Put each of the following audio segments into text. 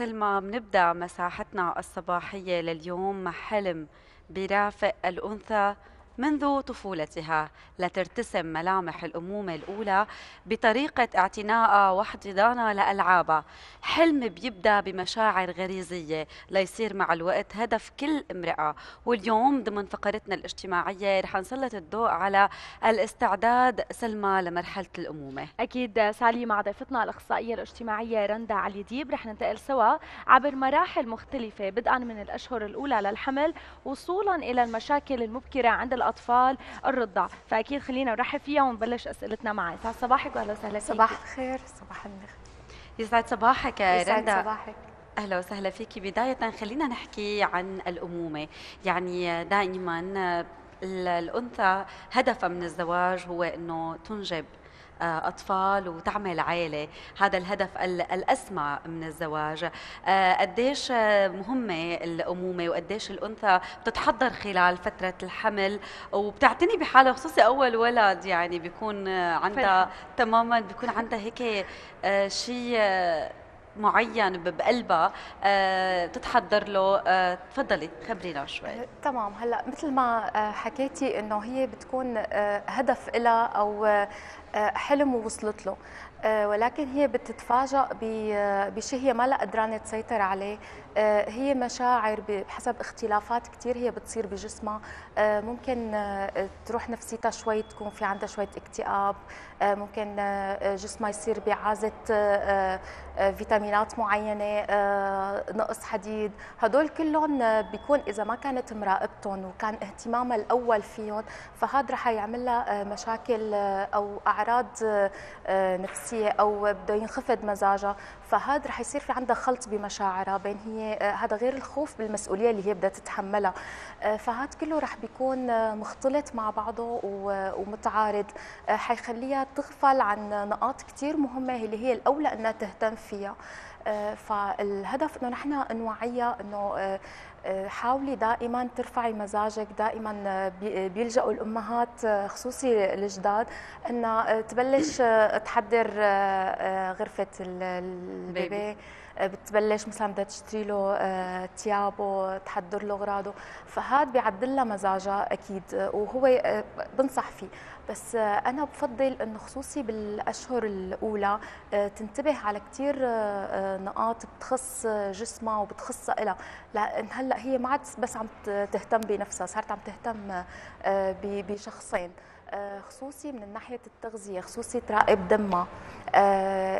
سلمى بنبدأ مساحتنا الصباحية لليوم مع حلم برافق الأنثى. منذ طفولتها لترتسم ملامح الأمومة الأولى بطريقة اعتنائها واحتضانها لألعابها حلم بيبدأ بمشاعر غريزية ليصير مع الوقت. هدف كل امرأة. واليوم ضمن فقرتنا الاجتماعية رح نسلط الضوء على الاستعداد سلمى لمرحلة الأمومة. أكيد سالي مع ضيفتنا الأخصائية الاجتماعية رندا علي ديب. رح ننتقل سوا عبر مراحل مختلفة بدءا من الأشهر الأولى للحمل وصولا إلى المشاكل المبكرة عند الأطفال الرضع. فأكيد خلينا نرحب فيها ونبلش أسئلتنا معي يسعد صباحك وأهلا وسهلا فيك صباح الخير صباح النور يسعد صباحك يسعد رندا. صباحك. أهلا وسهلا فيك بداية خلينا نحكي عن الأمومة. يعني دائما الأنثى هدفها من الزواج هو إنه تنجب أطفال وتعمل عائلة هذا الهدف الأسمى من الزواج. آه، قديش مهمة الأمومة وقديش الأنثى بتتحضر خلال فترة الحمل؟ وبتعتني بحالها خصوصي أول ولد يعني بيكون عندها تماما بيكون عندها هيك آه، شيء معين بقلبها أه تتحضر له. أه تفضلي خبرينا شوي. أه تمام. هلأ مثل ما حكيتي إنه هي بتكون هدف لها أو آه، حلم ووصلت له. آه، ولكن هي بتتفاجأ بشيء هي ما لا قدرانة تسيطر عليه. آه، هي مشاعر بحسب اختلافات كثير هي بتصير بجسمها. ممكن تروح نفسيتها شوي تكون في عندها شوية اكتئاب. ممكن جسمها يصير بعازة فيتامينات معينة نقص حديد. هدول كلهم بيكون إذا ما كانت مراقبتهم وكان اهتمامها الأول فيهم فهذا رح يعمل لها مشاكل أو أعراض نفسية أو بده ينخفض مزاجها. فهذا رح يصير في عندها خلط بمشاعرها بين هي هذا غير الخوف بالمسؤولية اللي هي بدها تتحملها. فهذا كله رح بيكون مختلط مع بعضه ومتعارض. حيخليها تغفل عن نقاط كثير مهمة اللي هي الأولى أنها تهتم فيها. فالهدف إنه نحن نوعيها إنه حاولي دائما ترفعي مزاجك دائما بيلجأوا الأمهات خصوصي الجداد انها تبلش تحضر غرفة البيبي. بتبلش مثلا بدها تشتري له ثيابه تحضر له أغراضه. فهذا بيعدل لها مزاجها أكيد وهو بنصح فيه. بس أنا بفضل إنه خصوصي بالأشهر الأولى تنتبه على كثير نقاط بتخص جسمها وبتخصها لها لأن هلأ هي ما عاد بس عم تهتم بنفسها صارت عم تهتم بشخصين. خصوصي من ناحية التغذية خصوصي تراقب دمها.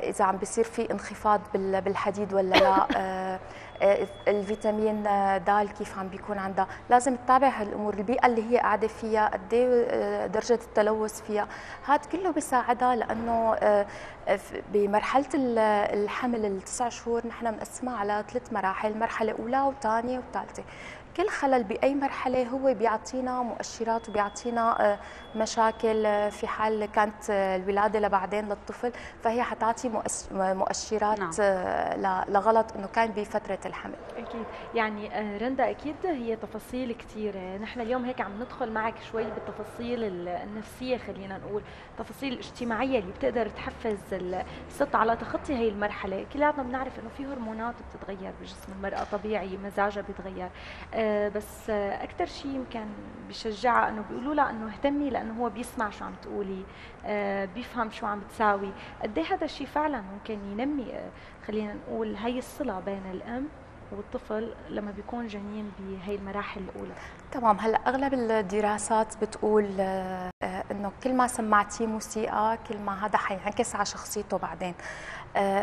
إذا عم بيصير في انخفاض بالحديد ولا لا آه، الفيتامين د كيف عم بيكون عندها. لازم تتابع هالأمور البيئة اللي هي قاعدة فيها قد إيه، درجة التلوث فيها. هذا كله بيساعدها لأنه آه، بمرحلة الحمل التسع شهور نحن مقسمها على ثلاث مراحل مرحلة أولى وثانية وثالثة. كل خلل بأي مرحلة هو بيعطينا مؤشرات وبيعطينا آه، مشاكل آه، في حال كانت آه، الولادة لبعدين للطفل فهي حتعطي مؤشرات نعم. لغلط إنه كان بفترة الحمل. أكيد. يعني رندا أكيد هي تفاصيل كثيره نحن اليوم هيك عم ندخل معك شوي بالتفاصيل النفسية خلينا نقول. التفاصيل الاجتماعيه اللي بتقدر تحفز الست على تخطي هي المرحلة. كلياتنا بنعرف إنه في هرمونات بتتغير بجسم المرأة طبيعي مزاجها بيتغير. بس أكثر شيء يمكن بشجعها إنه بيقولوا لها إنه اهتمي لإنه هو بيسمع شو عم تقولي آه، بيفهم شو عم بتساوي. قد إيه هذا الشيء فعلا ممكن ينمي آه، خلينا نقول هي الصلة بين الأم والطفل لما بيكون جنين بهي المراحل الأولى. تمام. هلأ أغلب الدراسات بتقول إنه كل ما سمعتيه موسيقى كل ما هذا حينعكس على شخصيته بعدين.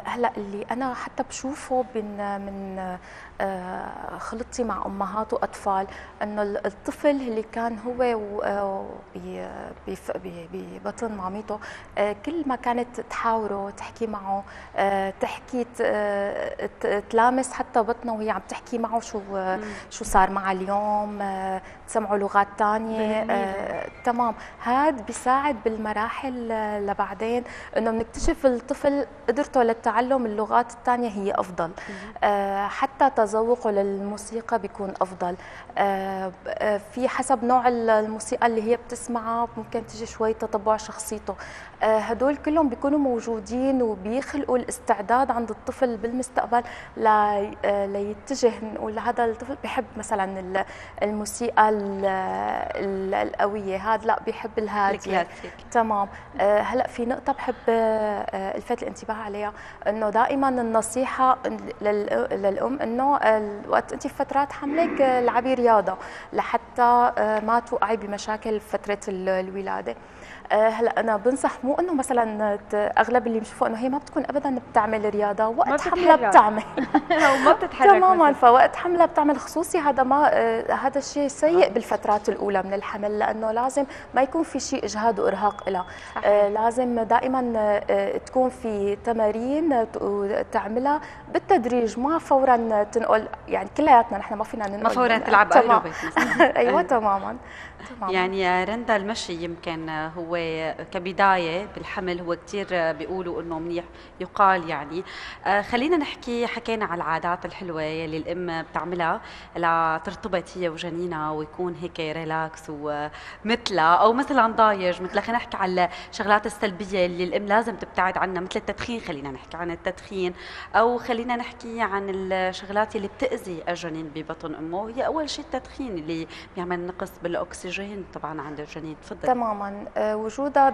هلا اللي أنا حتى بشوفه من من آه، خلطتي مع أمهات وأطفال إنه الطفل اللي كان هو آه، ببطن مامته آه، كل ما كانت تحاوره تحكي معه تحكي تلامس حتى بطنه وهي عم تحكي معه شو شو صار معها اليوم تسمعوا لغات ثانية تمام. هذا بيساعد بالمراحل لبعدين إنه بنكتشف الطفل قدرته للتعلم اللغات الثانية هي أفضل. حتى تذوقه للموسيقى بيكون أفضل. في حسب نوع الموسيقى اللي هي بتسمعها ممكن تجي شوي تطبع شخصيته. هدول كلهم بيكونوا موجودين وبيخلقوا الاستعداد عند الطفل بالمستقبل ليتجه نقول هذا الطفل بيحب مثلا الموسيقى القوية هذا لا بيحب الهادي تمام. آه، هلأ في نقطة بحب آه، الفت الانتباه عليها. إنه دائما النصيحة للأم إنه وقت انت فترات حملك العبي رياضه لحتى آه، ما توقعي بمشاكل فترة الولادة. هلا أنا بنصح مو إنه مثلا أغلب اللي بنشوفه إنه هي ما بتكون ابدا بتعمل رياضة وقت حملها بتعمل. وما بتتحرك تماما فوقت حملها بتعمل خصوصي هذا ما آه هذا الشيء سيء بالفترات الأولى من الحمل لأنه لازم ما يكون في شيء إجهاد وإرهاق لها آه لازم دائما آه تكون في تمارين تعملها بالتدريج ما فورا تنقل يعني كلياتنا نحن ما فينا ننقل ما فورا تلعب ايروبيك أيوه. تماما. يعني رندا المشي يمكن هو كبداية بالحمل هو كثير بيقولوا إنه منيح يقال يعني. آه، خلينا نحكي حكينا على العادات الحلوة اللي الأم بتعملها لترتبط هي وجنينها ويكون هيك ريلاكس ومثلها أو مثلا ضايج مثل خلينا نحكي على الشغلات السلبية اللي الأم لازم تبتعد عنها مثل التدخين. خلينا نحكي عن التدخين أو خلينا نحكي عن الشغلات اللي بتأذي الجنين ببطن أمه. هي أول شيء التدخين اللي بيعمل نقص بالأكسجين الأكسجين طبعا عند الجنين. تفضل تماما. آه، وجودها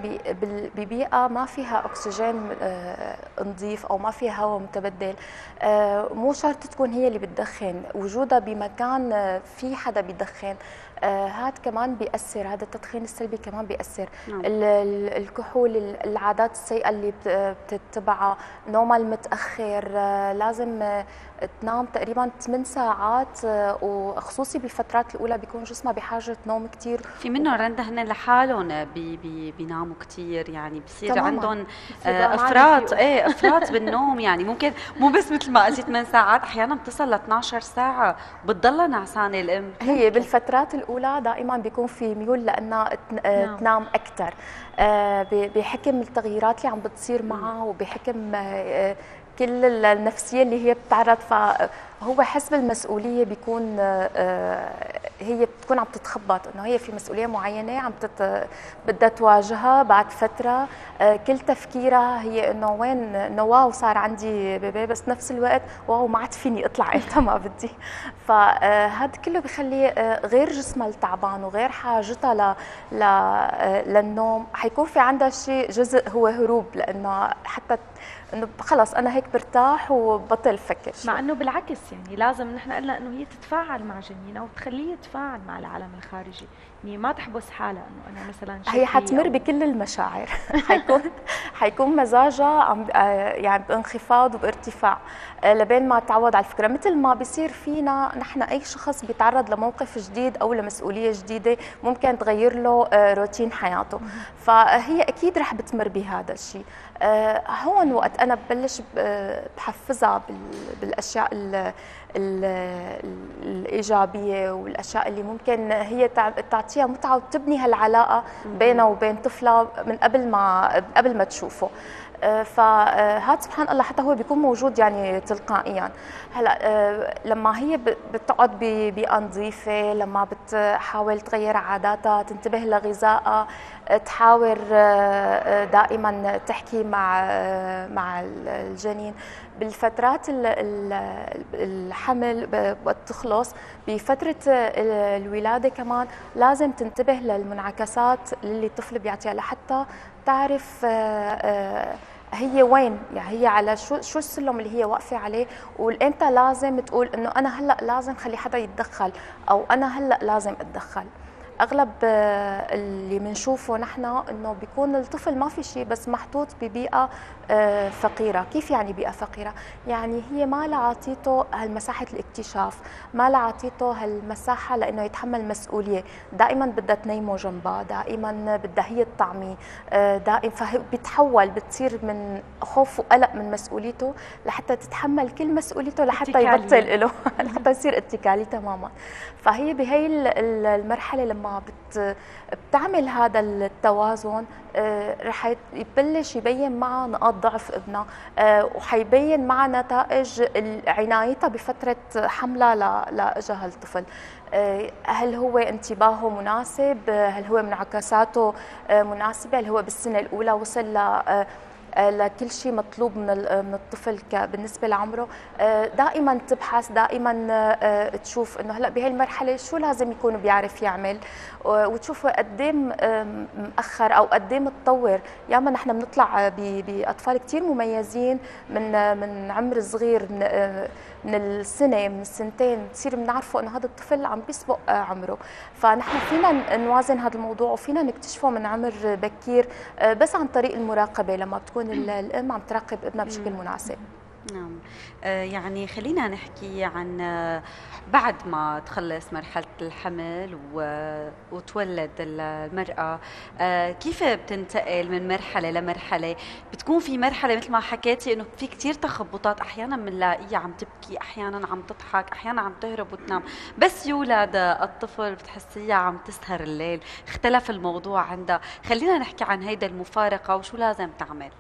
ببيئة ما فيها أكسجين آه، نظيف أو ما فيها هواء متبدل. آه، مو شرط تكون هي اللي بتدخن. وجودها بمكان في حدا بيدخن. هذا كمان بيأثر. هذا التدخين السلبي كمان بيأثر. نعم. الكحول العادات السيئة اللي بتتبعها. نومها المتأخر لازم تنام تقريبا 8 ساعات. وخصوصي بالفترات الأولى بيكون جسمها بحاجة نوم كثير في منهم رندا هن لحالهم بي بي بيناموا كثير يعني بصير عندهم أفراط إيه أفراط بالنوم يعني ممكن مو بس مثل ما قلتي 8 ساعات أحيانا بتصل ل 12 ساعة بتضلها نعسانة الأم. هي بالفترات الأولى دائما بيكون في ميول لأنها نعم. تنام أكثر آه، بحكم التغييرات اللي عم بتصير معها وبحكم آه، كل النفسية اللي هي بتتعرض فهو حس بالمسؤوليه بيكون آه، هي بتكون عم تتخبط إنه هي في مسؤولية معينة عم تت... بدها تواجهها بعد فترة. آه، كل تفكيرها هي إنه وين إنه واو صار عندي بيبي بس نفس الوقت واو ما عاد فيني أطلع إمتى ما بدي. فهذا كله بخلي آه، غير جسمها التعبان وغير حاجتها ل... ل... للنوم. حيكون في عندها شيء جزء هو هروب لإنه حتى إنه خلص أنا هيك برتاح وبطل فكر. مع إنه بالعكس يعني لازم نحن قلنا إنه هي تتفاعل مع جنينها وتخليه يتفاعل مع العالم الخارجي. يعني ما تحبس حالها إنه أنا مثلا هي حتمر بكل المشاعر. حيكون حيكون مزاجها عم آه، يعني بانخفاض وبارتفاع. آه، لبين ما تعود على الفكرة. مثل ما بيصير فينا نحن أي شخص بيتعرض لموقف جديد أو لمسؤولية جديدة ممكن تغير له آه، روتين حياته. فهي أكيد رح بتمر بهذا الشيء. هون وقت أنا ببلش بحفزها بالأشياء الإيجابية والأشياء اللي ممكن هي تعطيها متعة وتبني هالعلاقه بينها وبين طفلها من قبل ما قبل ما تشوفه. آه، فهذا سبحان الله حتى هو بيكون موجود يعني تلقائيا. هلا آه، لما هي بتقعد ببيئه نظيفه لما بتحاول تغير عاداتها تنتبه لغذائها تحاول آه، دائما تحكي مع مع الجنين. بالفترات الحمل وقت تخلص بفترة الولادة كمان لازم تنتبه للمنعكسات اللي الطفل بيعطيها لحتى تعرف هي وين؟ يعني هي على شو شو السلم اللي هي واقفة عليه؟ وانت لازم تقول إنه أنا هلأ لازم خلي حدا يتدخل أو أنا هلأ لازم أتدخل؟ أغلب آه، اللي بنشوفه نحن إنه بيكون الطفل ما في شيء بس محطوط ببيئة آه، فقيرة، كيف يعني بيئة فقيرة؟ يعني هي ما لعطيته هالمساحة الاكتشاف، ما لعطيته هالمساحة لإنه يتحمل مسؤولية، دائما بدها تنيمه جنبها، دائما بدها هي تطعميه، آه، دائما فبيتحول بتصير من خوف وقلق من مسؤوليته لحتى تتحمل كل مسؤوليته لحتى يبطل له لحتى يصير اتكالي تماما. فهي بهي المرحلة لما لما بت بتعمل هذا التوازن آه، رح يبلش يبين معها نقاط ضعف ابنها آه، وحيبين معها نتائج عنايتها بفترة حملها لإجا هالطفل. هل هو انتباهه مناسب؟ هل هو منعكساته مناسبة؟ هل هو بالسنة الأولى وصل ل آه، لكل شيء مطلوب من من الطفل بالنسبة لعمره. آه، دائما تبحث دائما آه، تشوف إنه هلأ بهي المرحلة شو لازم يكون بيعرف يعمل؟ وتشوف قد إيه مأخر أو قد إيه متطور. ياما نحن بنطلع بأطفال كثير مميزين من من عمر صغير من من السنة من السنتين بتصير بنعرفه إنه هذا الطفل عم بيسبق عمره. فنحن فينا نوازن هذا الموضوع وفينا نكتشفه من عمر بكير بس عن طريق المراقبة لما بتكون الأم عم تراقب ابنها بشكل مناسب. نعم. آه، يعني خلينا نحكي عن آه، بعد ما تخلص مرحلة الحمل وتولد المرأة آه، كيف بتنتقل من مرحلة لمرحلة؟ بتكون في مرحلة مثل ما حكيتي إنه في كتير تخبطات أحيانا بنلاقيها عم تبكي أحيانا عم تضحك أحيانا عم تهرب وتنام. بس يولد الطفل بتحسيها عم تسهر الليل اختلف الموضوع عندها. خلينا نحكي عن هيدا المفارقة وشو لازم تعمل.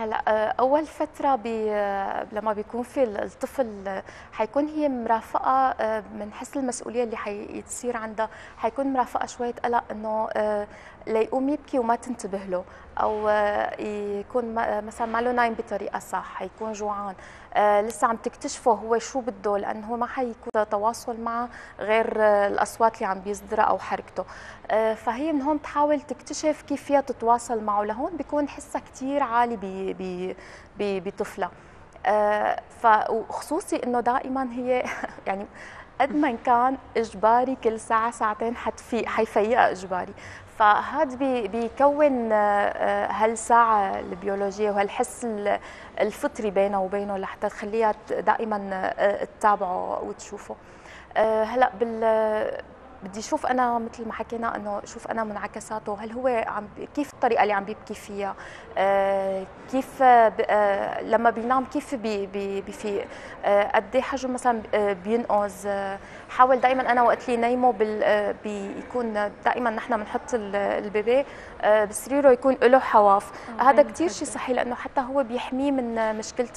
هلا آه، أول فترة بي آه، لما بيكون في الطفل حيكون هي مرافقة آه، من حس المسؤولية اللي حيصير عندها حيكون مرافقة شوية قلق إنه ليقوم يبكي وما تنتبه له أو يكون مثلا ما له نايم بطريقة صح حيكون جوعان آه لسه عم تكتشفه هو شو بده لأنه ما حيكون تواصل معه غير الأصوات اللي عم بيصدرها أو حركته آه فهي من هون تحاول تكتشف كيف فيها تتواصل معه لهون بيكون حسها كثير عالي بطفلها آه فخصوصي إنه دائما هي يعني قد ما كان إجباري كل ساعة ساعتين حتفيق حيفيقها إجباري. فهذا بي بيكون آه، هالساعة البيولوجية وهالحس الفطري بينه وبينه لحتى تخليها دائما آه، تتابعه وتشوفه. آه، هلأ بال بدي أشوف أنا مثل ما حكينا إنه شوف أنا منعكساته. هل هو عم كيف الطريقة اللي عم بيبكي فيها؟ آه كيف آه لما بينام كيف بي بي بيفيق؟ آه قد إيه حجم مثلا آه بينقز آه حاول دائما أنا وقت لي نيمه بال آه بيكون دائما نحن بنحط ال baby آه بسريره يكون له حواف. هذا كثير شيء صحي لأنه حتى هو بيحميه من مشكلة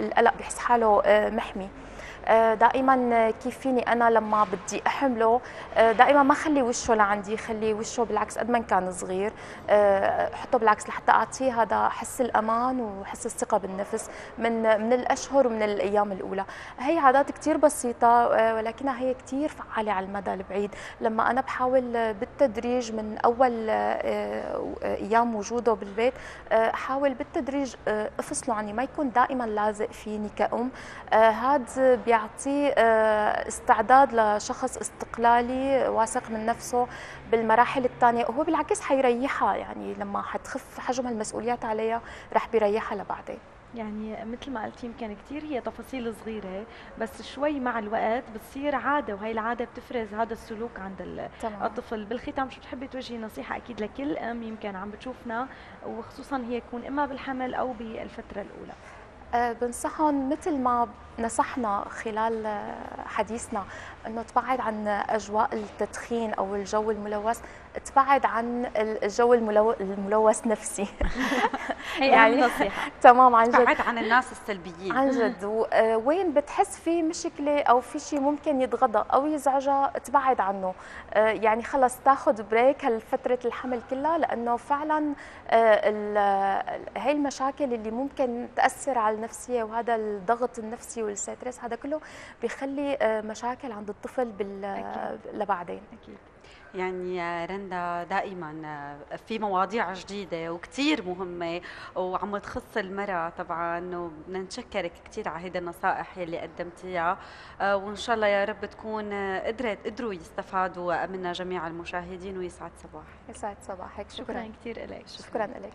القلق بيحس حاله آه محمي. آه، دائما كيف فيني أنا لما بدي أحمله. آه، دائما ما خلي وشه لعندي خلي وشه بالعكس قد ما كان صغير. آه، أحطه بالعكس لحتى أعطيه هذا حس الأمان وحس الثقة بالنفس من من الأشهر ومن الأيام الأولى. هي عادات كثير بسيطة ولكنها هي كثير فعالة على المدى البعيد. لما أنا بحاول بالتدريج من أول أيام وجوده بالبيت أحاول بالتدريج أفصله عني ما يكون دائما لازق فيني كأم. هذا بيعطيه آه، استعداد لشخص استقلالي واثق من نفسه بالمراحل الثانية. وهو بالعكس حيريحها يعني لما حتخف حجم المسؤوليات عليها رح بيريحها لبعدين. يعني مثل ما قلت يمكن كثير هي تفاصيل صغيرة بس شوي مع الوقت بتصير عادة وهي العادة بتفرز هذا السلوك عند الطفل. بالختام شو بتحبي توجهي نصيحة أكيد لكل أم يمكن عم بتشوفنا وخصوصا هي تكون إما بالحمل أو بالفترة الأولى؟ أه بنصحهم مثل ما نصحنا خلال آه، حديثنا إنه تبعد عن أجواء التدخين أو الجو الملوث. تبعد عن الجو الملو... الملوث نفسي. يعني نصيحه تمام عن جد. تبعد عن الناس السلبيين. عن جد. وين بتحس في مشكلة أو في شيء ممكن يتغضى أو يزعجها تبعد عنه. آه، يعني خلص تاخذ بريك هالفترة الحمل كلها لأنه فعلا آه، هي المشاكل اللي ممكن تأثر على النفسية وهذا الضغط النفسي والستريس هذا كله بيخلي آه، مشاكل عند الطفل بال لبعدين. أكيد. يعني رندا دائما في مواضيع جديدة وكثير مهمة وعم تخص المرأة طبعا وبدنا نشكرك كثير على هيدي النصائح يلي قدمتيها. وإن شاء الله يا رب تكون قدرت قدروا يستفادوا منها جميع المشاهدين ويسعد صباحك. يسعد صباحك. شكرا, شكرا كثير لك شكرا, شكرا لك